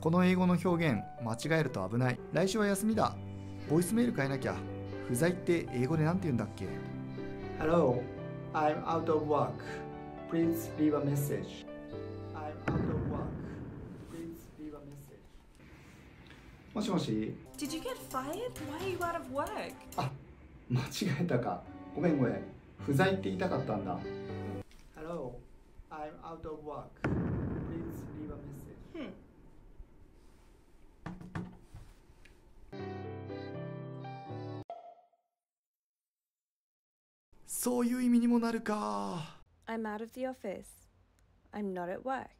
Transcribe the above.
この英語の表現間違えると危ない来週は休みだボイスメール変えなきゃ不在って英語でなんて言うんだっけ Hello, I'm out of work. Please leave a message. I'm out of work. Please leave a message. もしもし Did you get fired? Why are you out of work? あ、間違えたか。ごめんごめん。不在って言いたかったんだ。Hello, I'm out of work. Please leave そういう意味にもなるか I'm out of the office. I'm not at work.